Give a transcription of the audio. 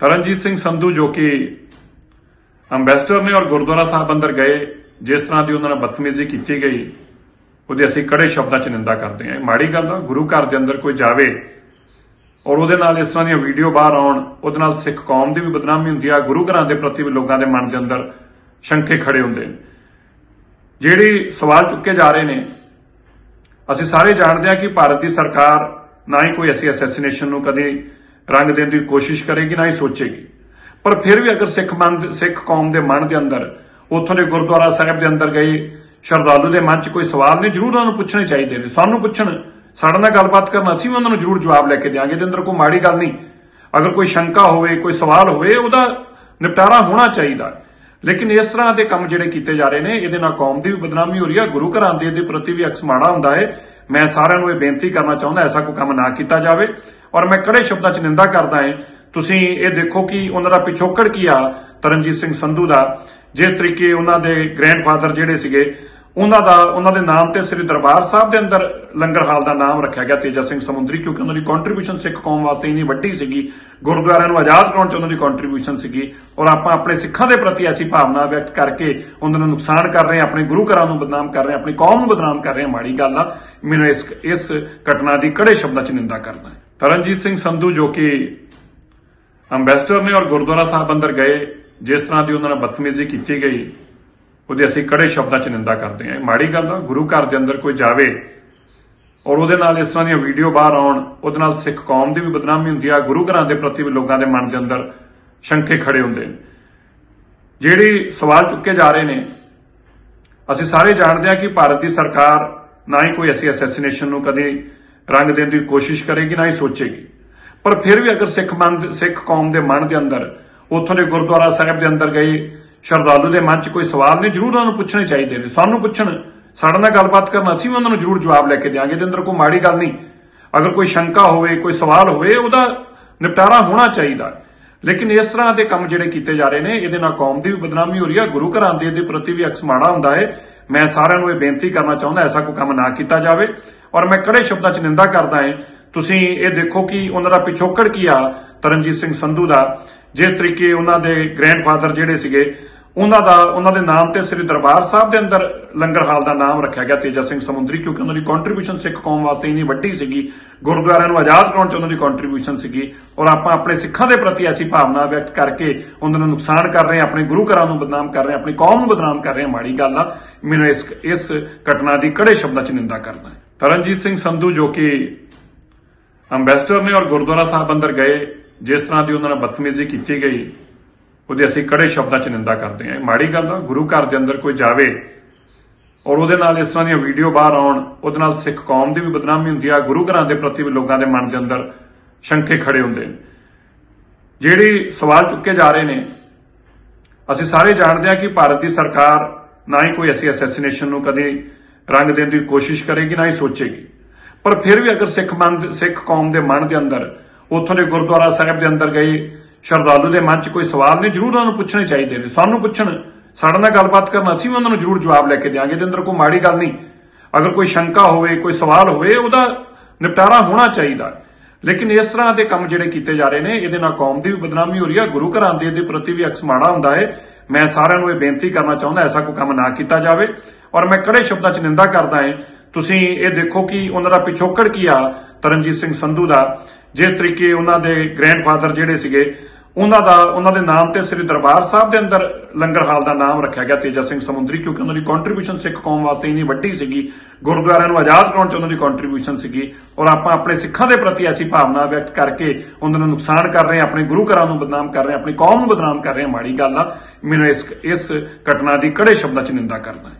ਤਰਨਜੀਤ ਸਿੰਘ ਸੰਧੂ ਜੋ ਕਿ ਅੰਬੈਸਡਰ ਨੇ ਔਰ ਗੁਰਦੁਆਰਾ ਸਾਹਿਬ ਅੰਦਰ ਗਏ, ਜਿਸ ਤਰ੍ਹਾਂ ਦੀ ਉਹਨਾਂ ਨਾਲ ਬਦਤਮੀਜ਼ੀ ਕੀਤੀ ਗਈ, ਉਹਦੀ ਅਸੀਂ ਕੜੇ ਸ਼ਬਦਾਂ 'ਚ ਨਿੰਦਾ ਕਰਦੇ ਹਾਂ। ਇਹ ਮਾੜੀ ਗੱਲ ਆ, ਗੁਰੂ ਘਰ ਦੇ ਅੰਦਰ ਕੋਈ ਜਾਵੇ ਔਰ ਉਹਦੇ ਨਾਲ ਇਸ ਤਰ੍ਹਾਂ ਦੀਆਂ ਵੀਡੀਓ ਬਾਹਰ ਆਉਣ, ਉਹਦੇ ਨਾਲ ਸਿੱਖ ਕੌਮ ਦੀ ਵੀ ਬਦਨਾਮੀ ਹੁੰਦੀ ਆ, ਗੁਰੂ ਘਰਾਂ ਦੇ ਪ੍ਰਤੀ ਵੀ ਲੋਕਾਂ ਦੇ ਮਨ ਦੇ ਅੰਦਰ ਸ਼ੰਕੇ ਖੜੇ ਹੁੰਦੇ ਨੇ। ਜਿਹੜੀ ਸਵਾਲ ਚੁੱਕੇ ਜਾ ਰਹੇ ਨੇ, ਅਸੀਂ ਸਾਰੇ ਜਾਣਦੇ ਹਾਂ ਕਿ ਭਾਰਤ ਦੀ ਸਰਕਾਰ ਨਾ ਹੀ ਕੋਈ ਐਸੀ ਅਸੈਸੀਨੇਸ਼ਨ ਨੂੰ ਕਦੇ ਰੰਗ ਦੇਣ ਦੀ ਕੋਸ਼ਿਸ਼ ਕਰੇਗੀ, ਨਾ ਹੀ ਸੋਚੇਗੀ। ਪਰ ਫਿਰ ਵੀ ਅਗਰ ਸਿੱਖ ਮਨ ਸਿੱਖ ਕੌਮ ਦੇ ਮਨ ਦੇ ਅੰਦਰ, ਉੱਥੋਂ ਦੇ ਗੁਰਦੁਆਰਾ ਸਾਹਿਬ ਦੇ ਅੰਦਰ ਗਏ ਸ਼ਰਧਾਲੂ ਦੇ ਮਨ 'ਚ ਕੋਈ ਸਵਾਲ ਨਹੀਂ ਜ਼ਰੂਰ ਉਹਨਾਂ ਨੂੰ ਪੁੱਛਣੇ ਚਾਹੀਦੇ ਨੇ। ਸਾਨੂੰ ਪੁੱਛਣ, ਸਾਡੇ ਨਾਲ ਗੱਲਬਾਤ ਕਰਨ, ਅਸੀਂ ਵੀ ਉਹਨਾਂ ਨੂੰ ਜ਼ਰੂਰ ਜਵਾਬ ਲੈ ਕੇ ਦਿਆਂਗੇ, ਇਹਦੇ ਅੰਦਰ ਕੋਈ ਮਾੜੀ ਗੱਲ ਨਹੀਂ। ਅਗਰ ਕੋਈ ਸ਼ੰਕਾ ਹੋਵੇ, ਕੋਈ ਸਵਾਲ ਹੋਵੇ, ਉਹਦਾ ਨਿਪਟਾਰਾ ਹੋਣਾ ਚਾਹੀਦਾ। ਲੇਕਿਨ ਇਸ ਤਰ੍ਹਾਂ ਦੇ ਕੰਮ ਜਿਹੜੇ ਕੀਤੇ ਜਾ ਰਹੇ ਨੇ, ਇਹਦੇ ਨਾਲ ਕੌਮ ਦੀ ਵੀ ਬਦਨਾਮੀ ਹੋ ਰਹੀ ਹੈ, ਗੁਰੂ ਘਰਾਂ ਦੇ ਪ੍ਰਤੀ ਵੀ ਅਕਸ ਮਾੜਾ ਹੁੰਦਾ ਹੈ। ਮੈਂ ਸਾਰਿਆਂ ਨੂੰ ਇਹ ਬੇਨਤੀ ਕਰਨਾ ਚਾਹੁੰਦਾ, ਐਸਾ ਕੋਈ ਕੰਮ ਨਾ ਕੀਤਾ ਜਾਵੇ। ਔਰ ਮੈਂ ਕੜੇ ਸ਼ਬਦਾਂ 'ਚ ਨਿੰਦਾ ਕਰਦਾ ਹਾਂ, ਤੁਸੀਂ ਇਹ ਦੇਖੋ ਕਿ ਉਹਨਾਂ ਦਾ ਪਿਛੋਕੜ ਕੀ ਆ ਤਰਨਜੀਤ ਸਿੰਘ ਸੰਧੂ ਦਾ, ਜਿਸ ਤਰੀਕੇ ਉਹਨਾਂ ਦੇ ਗ੍ਰੈਂਡਫਾਦਰ ਜਿਹੜੇ ਸੀਗੇ ਉਹਨਾਂ ਦਾ, ਉਹਨਾਂ ਦੇ ਨਾਮ ਤੇ ਸ੍ਰੀ ਦਰਬਾਰ ਸਾਹਿਬ ਦੇ ਅੰਦਰ ਲੰਗਰ ਹਾਲ ਦਾ ਨਾਮ ਰੱਖਿਆ ਗਿਆ ਤੇਜਾ ਸਿੰਘ ਸਮੁੰਦਰੀ, ਕਿਉਂਕਿ ਉਹਨਾਂ ਦੀ ਕੰਟਰੀਬਿਊਸ਼ਨ ਸਿੱਖ ਕੌਮ ਵਾਸਤੇ ਇੰਨੀ ਵੱਡੀ ਸੀਗੀ, ਗੁਰਦੁਆਰਿਆਂ ਨੂੰ ਆਜ਼ਾਦ ਕਰਾਉਣ ਚ ਉਹਨਾਂ ਦੀ ਕੰਟਰੀਬਿਊਸ਼ਨ ਸੀਗੀ, ਔਰ ਆਪਾਂ ਆਪਣੇ ਸਿੱਖਾਂ ਦੇ ਪ੍ਰਤੀ ਐਸੀ ਭਾਵਨਾ ਵਿਅਕਤ ਕਰਕੇ ਉਹਨਾਂ ਨੂੰ ਨੁਕਸਾਨ ਕਰ ਰਹੇ ਹਾਂ, ਆਪਣੇ ਗੁਰੂ ਘਰਾਂ ਨੂੰ ਬਦਨਾਮ ਕਰ ਰਹੇ ਹਾਂ, ਆਪਣੀ ਕੌਮ ਨੂੰ ਬਦਨਾਮ ਕਰ ਰਹੇ ਹਾਂ, ਮਾੜੀ ਗੱਲ ਆ। ਮੈਨੂੰ ਇਸ ਇਸ ਘਟਨਾ ਦੀ ਕੜੇ ਸ਼ਬਦਾਂ ਚ ਨਿੰਦਾ ਕਰਦਾ ਹੈ। ਤਰਨਜੀਤ ਸਿੰਘ ਸੰਧੂ ਜੋ ਕਿ ਅੰਬੈਸਡਰ ਨੇ ਔਰ ਗੁਰਦੁਆਰਾ ਸਾਹਿਬ ਅੰਦਰ ਗਏ, ਜਿਸ ਤਰ੍ਹਾਂ ਦੀ ਉਹਨਾਂ ਨਾਲ ਬਦਤਮੀਜ਼ੀ ਕੀਤੀ ਗਈ ਉਹਦੀ ਅਸੀਂ ਕੜੇ ਸ਼ਬਦਾਂ 'ਚ ਨਿੰਦਾ ਕਰਦੇ ਹਾਂ। ਇਹ ਮਾੜੀ ਗੱਲ ਆ, ਗੁਰੂ ਘਰ ਦੇ ਅੰਦਰ ਕੋਈ ਜਾਵੇ ਔਰ ਉਹਦੇ ਨਾਲ ਇਸ ਤਰ੍ਹਾਂ ਦੀਆਂ ਵੀਡੀਓ ਬਾਹਰ ਆਉਣ, ਉਹਦੇ ਨਾਲ ਸਿੱਖ ਕੌਮ ਦੀ ਵੀ ਬਦਨਾਮੀ ਹੁੰਦੀ ਆ, ਗੁਰੂ ਘਰਾਂ ਦੇ ਪ੍ਰਤੀ ਵੀ ਲੋਕਾਂ ਦੇ ਮਨ ਦੇ ਅੰਦਰ ਸ਼ੰਕੇ ਖੜੇ ਹੁੰਦੇ ਨੇ। ਜਿਹੜੇ ਸਵਾਲ ਚੁੱਕੇ ਜਾ ਰਹੇ ਨੇ, ਅਸੀਂ ਸਾਰੇ ਜਾਣਦੇ ਹਾਂ ਕਿ ਭਾਰਤ ਦੀ ਸਰਕਾਰ ਨਾ ਹੀ ਕੋਈ ਐਸੀ ਅਸੈਸੀਨੇਸ਼ਨ ਨੂੰ ਕਦੇ ਰੰਗ ਦੇਣ ਦੀ ਕੋਸ਼ਿਸ਼ ਕਰੇਗੀ, ਨਾ ਹੀ ਸੋਚੇਗੀ। ਪਰ ਫਿਰ ਵੀ ਅਗਰ ਸਿੱਖ ਮਨ ਸਿੱਖ ਕੌਮ ਦੇ ਮਨ ਦੇ ਅੰਦਰ, ਉੱਥੋਂ ਦੇ ਗੁਰਦੁਆਰਾ ਸਾਹਿਬ ਦੇ ਅੰਦਰ ਗਏ ਸ਼ਰਧਾਲੂ ਦੇ ਮਨ 'ਚ ਕੋਈ ਸਵਾਲ ਨੇ, ਜ਼ਰੂਰ ਉਹਨਾਂ ਨੂੰ ਪੁੱਛਣੇ ਚਾਹੀਦੇ ਨੇ। ਸਾਨੂੰ ਪੁੱਛਣ, ਸਾਡੇ ਨਾਲ ਗੱਲਬਾਤ ਕਰਨ, ਅਸੀਂ ਵੀ ਉਹਨਾਂ ਨੂੰ ਜ਼ਰੂਰ ਜਵਾਬ ਲੈ ਕੇ ਦਿਆਂਗੇ, ਇਹਦੇ ਅੰਦਰ ਕੋਈ ਮਾੜੀ ਗੱਲ ਨਹੀਂ। ਅਗਰ ਕੋਈ ਸ਼ੰਕਾ ਹੋਵੇ, ਕੋਈ ਸਵਾਲ ਹੋਵੇ, ਉਹਦਾ ਨਿਪਟਾਰਾ ਹੋਣਾ ਚਾਹੀਦਾ। ਲੇਕਿਨ ਇਸ ਤਰ੍ਹਾਂ ਦੇ ਕੰਮ ਜਿਹੜੇ ਕੀਤੇ ਜਾ ਰਹੇ ਨੇ, ਇਹਦੇ ਨਾਲ ਕੌਮ ਦੀ ਵੀ ਬਦਨਾਮੀ ਹੋ ਰਹੀ ਹੈ, ਗੁਰੂ ਘਰਾਂ ਦੇ ਦੇ ਪ੍ਰਤੀ ਵੀ ਅਕਸ ਮਾੜਾ ਹੁੰਦਾ ਹੈ। ਮੈਂ ਸਾਰਿਆਂ ਨੂੰ ਇਹ ਬੇਨਤੀ ਕਰਨਾ ਚਾਹੁੰਦਾ, ਐਸਾ ਕੋਈ ਕੰਮ ਨਾ ਕੀਤਾ ਜਾਵੇ। ਔਰ ਮੈਂ ਕੜੇ ਸ਼ਬਦਾਂ 'ਚ ਨਿੰਦਾ ਕਰਦਾ ਹਾਂ, ਤੁਸੀਂ ਇਹ ਦੇਖੋ ਕਿ ਉਹਨਾਂ ਦਾ ਪਿਛੋਕੜ ਕੀ ਆ, ਤਰਨਜੀਤ ਸਿੰਘ ਸੰਧੂ ਦਾ, ਜਿਸ ਤਰੀਕੇ ਉਹਨਾਂ ਦੇ ਗ੍ਰੈਂਡਫਾਦਰ ਜਿਹੜੇ ਸੀਗੇ ਉਹਨਾਂ ਦਾ, ਉਹਨਾਂ ਦੇ ਨਾਮ ਤੇ ਸ੍ਰੀ ਦਰਬਾਰ ਸਾਹਿਬ ਦੇ ਅੰਦਰ ਲੰਗਰ ਹਾਲ ਦਾ ਨਾਮ ਰੱਖਿਆ ਗਿਆ ਤੇਜਾ ਸਿੰਘ ਸਮੁੰਦਰੀ, ਕਿਉਂਕਿ ਉਹਨਾਂ ਦੀ ਕੰਟਰੀਬਿਊਸ਼ਨ ਸਿੱਖ ਕੌਮ ਵਾਸਤੇ ਇੰਨੀ ਵੱਡੀ ਸੀਗੀ, ਗੁਰਦੁਆਰਿਆਂ ਨੂੰ ਆਜ਼ਾਦ ਕਰਾਉਣ ਚ ਉਹਨਾਂ ਦੀ ਕੰਟਰੀਬਿਊਸ਼ਨ ਸੀਗੀ, ਔਰ ਆਪਾਂ ਆਪਣੇ ਸਿੱਖਾਂ ਦੇ ਪ੍ਰਤੀ ਐਸੀ ਭਾਵਨਾ ਵਿਅਕਤ ਕਰਕੇ ਉਹਨਾਂ ਨੂੰ ਨੁਕਸਾਨ ਕਰ ਰਹੇ ਹਾਂ, ਆਪਣੇ ਗੁਰੂ ਘਰਾਂ ਨੂੰ ਬਦਨਾਮ ਕਰ ਰਹੇ ਹਾਂ, ਆਪਣੀ ਕੌਮ ਨੂੰ ਬਦਨਾਮ ਕਰ ਰਹੇ ਹਾਂ, ਮਾੜੀ ਗੱਲ ਆ। ਮੈਨੂੰ ਇਸ ਇਸ ਘਟਨਾ ਦੀ ਕੜੇ ਸ਼ਬਦਾਂ ਚ ਨਿੰਦਾ ਕਰਦਾ ਹੈ। ਤਰਨਜੀਤ ਸਿੰਘ ਸੰਧੂ ਜੋ ਕਿ ਅੰਬੈਸਡਰ ਨੇ ਔਰ ਗੁਰਦੁਆਰਾ ਸਾਹਿਬ ਅੰਦਰ ਗਏ, ਜਿਸ ਤਰ੍ਹਾਂ ਦੀ ਉਹਨਾਂ ਨਾਲ ਬਦਤਮੀਜ਼ੀ ਕੀਤੀ ਗਈ ਉਹਦੀ ਅਸੀਂ ਕੜੇ ਸ਼ਬਦਾਂ 'ਚ ਨਿੰਦਾ ਕਰਦੇ ਹਾਂ। ਇਹ ਮਾੜੀ ਗੱਲ ਆ, ਗੁਰੂ ਘਰ ਦੇ ਅੰਦਰ ਕੋਈ ਜਾਵੇ ਔਰ ਉਹਦੇ ਨਾਲ ਇਸ ਤਰ੍ਹਾਂ ਦੀਆਂ ਵੀਡੀਓ ਬਾਹਰ ਆਉਣ, ਉਹਦੇ ਨਾਲ ਸਿੱਖ ਕੌਮ ਦੀ ਵੀ ਬਦਨਾਮੀ ਹੁੰਦੀ ਆ, ਗੁਰੂ ਘਰਾਂ ਦੇ ਪ੍ਰਤੀ ਵੀ ਲੋਕਾਂ ਦੇ ਮਨ ਦੇ ਅੰਦਰ ਸ਼ੰਕੇ ਖੜੇ ਹੁੰਦੇ ਨੇ। ਜਿਹੜੇ ਸਵਾਲ ਚੁੱਕੇ ਜਾ ਰਹੇ ਨੇ, ਅਸੀਂ ਸਾਰੇ ਜਾਣਦੇ ਹਾਂ ਕਿ ਭਾਰਤ ਦੀ ਸਰਕਾਰ ਨਾ ਹੀ ਕੋਈ ਐਸੀ ਅਸੈਸੀਨੇਸ਼ਨ ਨੂੰ ਕਦੇ ਰੰਗ ਦੇਣ ਦੀ ਕੋਸ਼ਿਸ਼ ਕਰੇਗੀ, ਨਾ ਹੀ ਸੋਚੇਗੀ। ਪਰ ਫਿਰ ਵੀ ਅਗਰ ਸਿੱਖ ਮਨ ਸਿੱਖ ਕੌਮ ਦੇ ਮਨ ਦੇ ਅੰਦਰ, ਉੱਥੋਂ ਦੇ ਗੁਰਦੁਆਰਾ ਸਾਹਿਬ ਦੇ ਅੰਦਰ ਗਏ ਸ਼ਰਧਾਲੂ ਦੇ ਮਨ 'ਚ ਕੋਈ ਸਵਾਲ ਨੇ, ਜ਼ਰੂਰ ਉਹਨਾਂ ਨੂੰ ਪੁੱਛਣੇ ਚਾਹੀਦੇ ਨੇ। ਸਾਨੂੰ ਪੁੱਛਣ, ਸਾਡੇ ਨਾਲ ਗੱਲਬਾਤ ਕਰਨ ਅਸੀਂ ਵੀ ਉਹਨਾਂ ਨੂੰ ਜ਼ਰੂਰ ਜਵਾਬ ਲੈ ਕੇ ਦਿਆਂਗੇ, ਇਹਦੇ ਅੰਦਰ ਕੋਈ ਮਾੜੀ ਗੱਲ ਨਹੀਂ। ਅਗਰ ਕੋਈ ਸ਼ੰਕਾ ਹੋਵੇ, ਕੋਈ ਸਵਾਲ ਹੋਵੇ, ਉਹਦਾ ਨਿਪਟਾਰਾ ਹੋਣਾ ਚਾਹੀਦਾ। ਲੇਕਿਨ ਇਸ ਤਰ੍ਹਾਂ ਦੇ ਕੰਮ ਜਿਹੜੇ ਕੀਤੇ ਜਾ ਰਹੇ ਨੇ, ਇਹਦੇ ਨਾਲ ਕੌਮ ਦੀ ਵੀ ਬਦਨਾਮੀ ਹੋ ਰਹੀ ਹੈ, ਗੁਰੂ ਘਰਾਂ ਦੇ ਦੇ ਪ੍ਰਤੀ ਵੀ ਅਕਸ ਮਾੜਾ ਹੁੰਦਾ ਹੈ। ਮੈਂ ਸਾਰਿਆਂ ਨੂੰ ਇਹ ਬੇਨਤੀ ਕਰਨਾ ਚਾਹੁੰਦਾ, ਐਸਾ ਕੋਈ ਕੰਮ ਨਾ ਕੀਤਾ ਜਾਵੇ। ਔਰ ਮੈਂ ਕੜੇ ਸ਼ਬਦਾਂ 'ਚ ਨਿੰਦਾ ਕਰਦਾ ਹਾਂ, ਤੁਸੀਂ ਇਹ ਦੇਖੋ ਕਿ ਉਹਨਾਂ ਦਾ ਪਿਛੋਕੜ ਕੀ ਆ, ਤਰਨਜੀਤ ਸਿੰਘ ਸੰਧੂ ਦਾ, ਜਿਸ ਤਰੀਕੇ ਉਹਨਾਂ ਦੇ ਗ੍ਰੈਂਡਫਾਦਰ ਜਿਹੜੇ ਸੀਗੇ ਉਹਨਾਂ ਦਾ, ਉਹਨਾਂ ਦੇ ਨਾਮ ਤੇ ਸ੍ਰੀ ਦਰਬਾਰ ਸਾਹਿਬ ਦੇ ਅੰਦਰ ਲੰਗਰ ਹਾਲ ਦਾ ਨਾਮ ਰੱਖਿਆ ਗਿਆ ਤੇਜਾ ਸਿੰਘ ਸਮੁੰਦਰੀ, ਕਿਉਂਕਿ ਉਹਨਾਂ ਦੀ ਕੰਟਰੀਬਿਊਸ਼ਨ ਸਿੱਖ ਕੌਮ ਵਾਸਤੇ ਇੰਨੀ ਵੱਡੀ ਸੀਗੀ, ਗੁਰਦੁਆਰਿਆਂ ਨੂੰ ਆਜ਼ਾਦ ਕਰਾਉਣ ਚ ਉਹਨਾਂ ਦੀ ਕੰਟਰੀਬਿਊਸ਼ਨ ਸੀਗੀ, ਔਰ ਆਪਾਂ ਆਪਣੇ ਸਿੱਖਾਂ ਦੇ ਪ੍ਰਤੀ ਐਸੀ ਭਾਵਨਾ ਵਿਅਕਤ ਕਰਕੇ ਉਹਨਾਂ ਨੂੰ ਨੁਕਸਾਨ ਕਰ ਰਹੇ ਹਾਂ, ਆਪਣੇ ਗੁਰੂ ਘਰਾਂ ਨੂੰ ਬਦਨਾਮ ਕਰ ਰਹੇ ਆਪਣੀ ਕੌਮ ਨੂੰ ਬਦਨਾਮ ਕਰ ਰਹੇ ਹਾਂ, ਮਾੜੀ ਗੱਲ ਆ। ਮੈਨੂੰ ਇਸ ਇਸ ਘਟਨਾ ਦੀ ਕੜੇ ਸ਼ਬਦਾਂ ਚ ਨਿੰਦਾ ਕਰਦਾ ਹੈ।